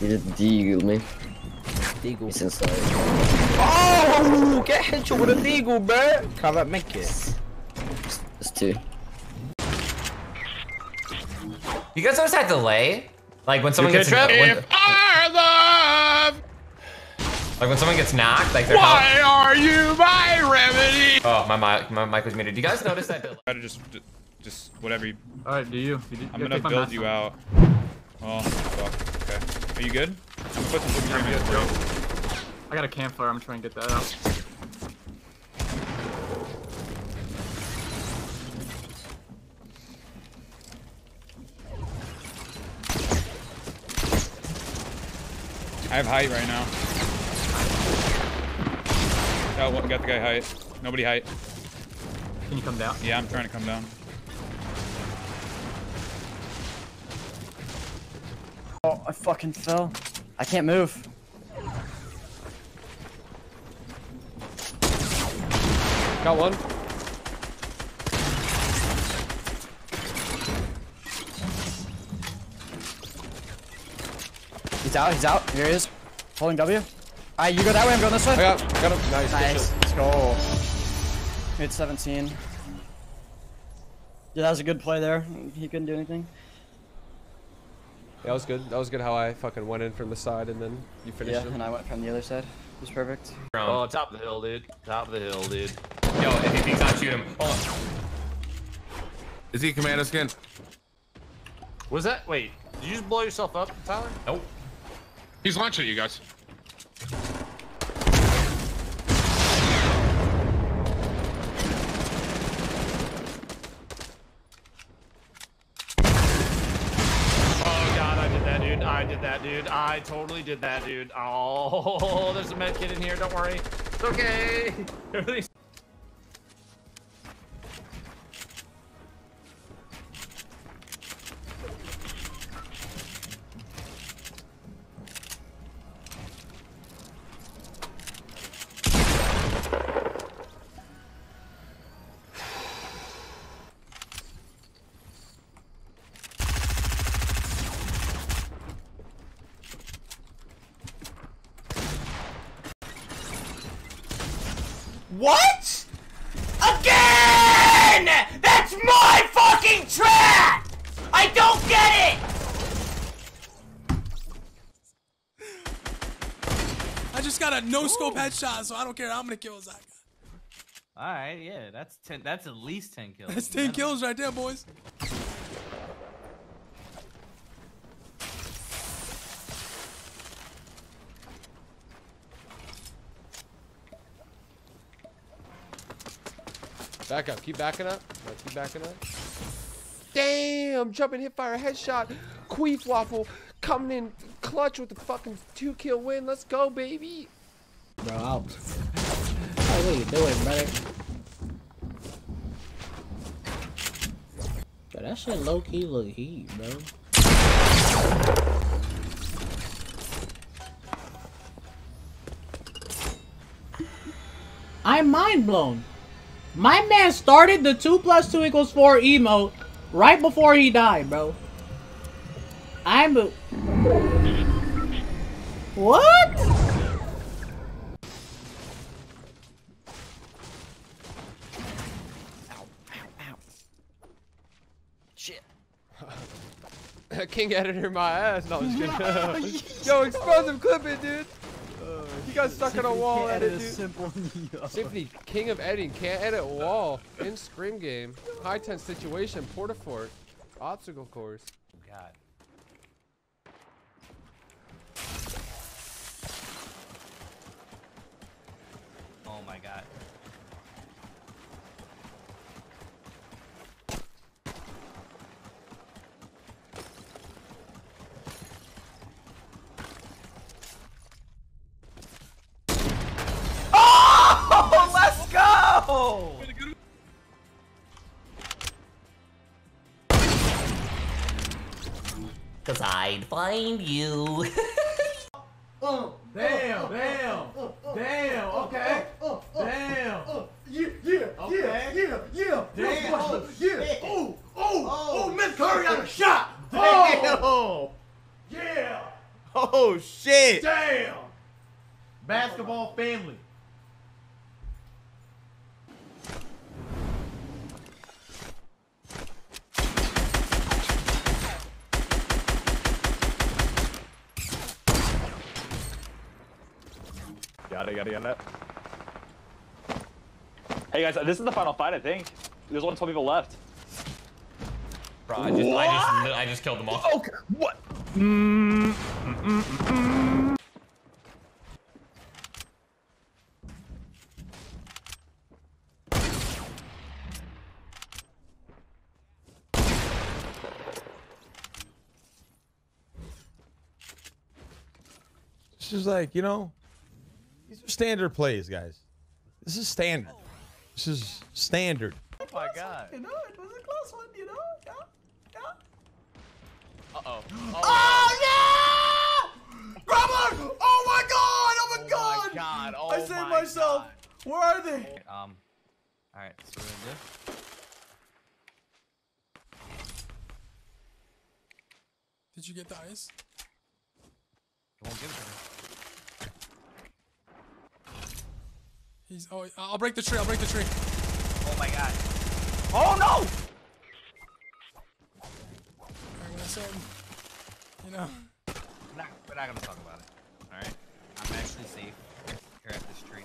He did deagle me. Deagle. He's inside. Oh, get headshot with a deagle, bro. Can't that make it? There's two. You guys notice that delay? Like when someone You gets could when, trip. like when someone gets knocked, like they're Why are you my remedy? Oh, my mic, my mic was muted. Do you guys notice that delay? Try to just, just whatever. You, All right, do you? you do, I'm you gonna build you out. Oh, fuck. Okay. Are you good? I'm gonna put some super premium for you. I got a campfire. I'm trying to get that out. I have height right now. Got, one, got the guy height. Nobody height. Can you come down? Yeah, I'm trying to come down. I fucking fell. I can't move. Got one. He's out, he's out. Here he is. Holding W. Alright, you go that way, I'm going this way. I got, got him. Nice. Nice. Let's go. Mid 17. Yeah, that was a good play there. He couldn't do anything. That was good. That was good how I fucking went in from the side and then you finished Yeah, him. and I went from the other side. It was perfect. Oh, top of the hill, dude. Top of the hill, dude. Yo, if he thinks not shoot him. Hold on. Oh. Is he commando skin? Was that? Wait, did you just blow yourself up, Tyler? Nope. He's launching at you guys. Oh god, I did that, dude. I did that, dude. I totally did that, dude. Oh, there's a med kit in here. Don't worry. It's okay. Everything's What? Again! That's my fucking trap! I don't get it! I just got a no scope headshot, so I don't care how many kills I got. All right, yeah, that's ten. That's at least ten kills. That's 10 kills right there, boys. Back up. Keep backing up. Keep backing up. Damn! Jumping hip fire headshot. Queef waffle coming in clutch with the fucking two kill win. Let's go, baby. Bro, out. Hey, what are you doing, brother? Bro, that shit low key look heat, bro. I'm mind blown. My man started the 2 plus 2 equals 4 emote right before he died, bro. I'm... a- What? Shit. King editor my ass. No, I'm just kidding. Yo, explosive clipping, dude. He got stuck in a wall edit, dude. Symphony, king of editing, can't edit wall in scream game. High tense situation, portafort, obstacle course. God. Cause I'd find you. Oh, oh, Damn, damn, damn, okay. Damn. Yeah, yeah, yeah, yeah, yeah. Damn. Oh, yeah. Oh, oh, oh, oh, Miss Curry got a shot. Damn. Oh. Yeah, Oh shit! Damn! Basketball family. Got it, got it, got it. Hey guys, this is the final fight, I think. There's only 12 people left. Bro, I just, I just, I just killed them all. Okay, what? This is like, you know, these are standard plays, guys. This is standard. This is standard. Oh my god. You know, it was a close one, you know? Yeah, yeah. Uh-oh. Oh, no! Robert! Oh my god! Oh my god! Oh my god, oh I saved my myself. Where are they? Um, alright, so we're gonna do. Did you get the ice? It won't give it to He's. Oh, I'll break the tree. I'll break the tree. Oh my god. Oh no! Alright, when I said, you know. We're not, we're not gonna talk about it. Alright? I'm actually safe here at this tree.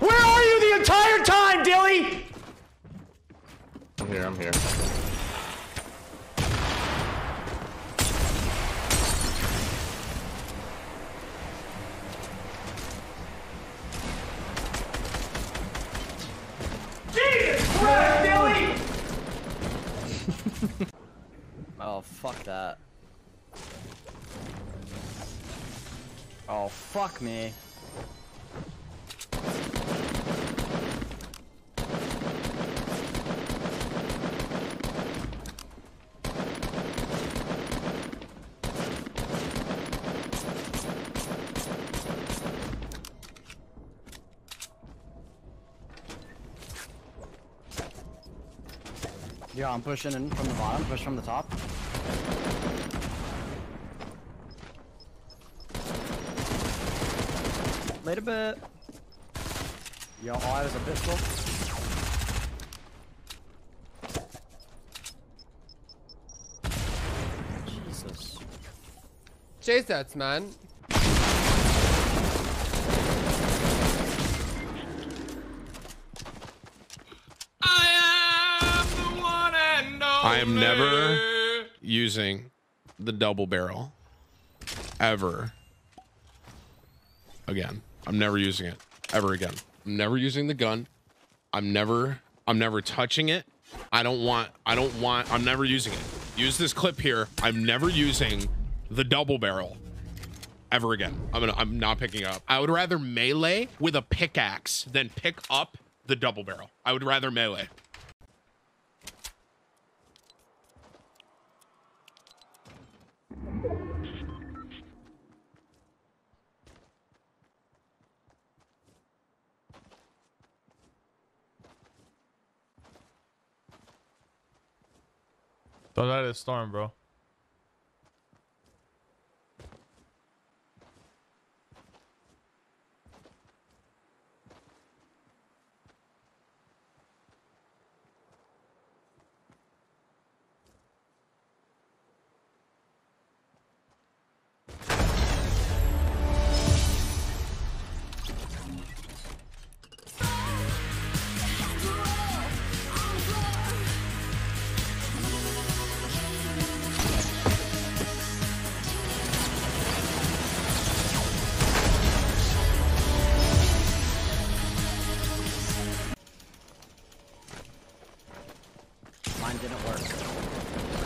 Where are you the entire time, Dilly? I'm here, I'm here. Jesus Christ, Dilly! Oh, fuck that. Oh, fuck me. Yeah, I'm pushing in from the bottom, push from the top. Wait a bit. Yo, all I have is a pistol. Jesus. Chase that, man. I am the one and only. I am never using the double barrel ever again. I'm never using it ever again. I'm never using the gun. I'm never I'm never touching it. I don't want I don't want I'm never using it. Use this clip here. I'm never using the double barrel ever again. I'm gonna I'm not picking up. I would rather melee with a pickaxe than pick up the double barrel. I would rather melee. Don't let it storm, bro.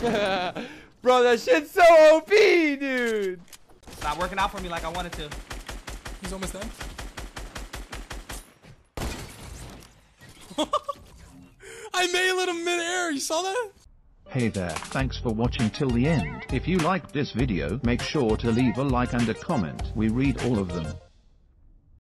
Bro, that shit's so OP, dude. It's not working out for me like I wanted to. He's almost done. I nailed him midair. You saw that? Hey there, thanks for watching till the end. If you liked this video, make sure to leave a like and a comment. We read all of them.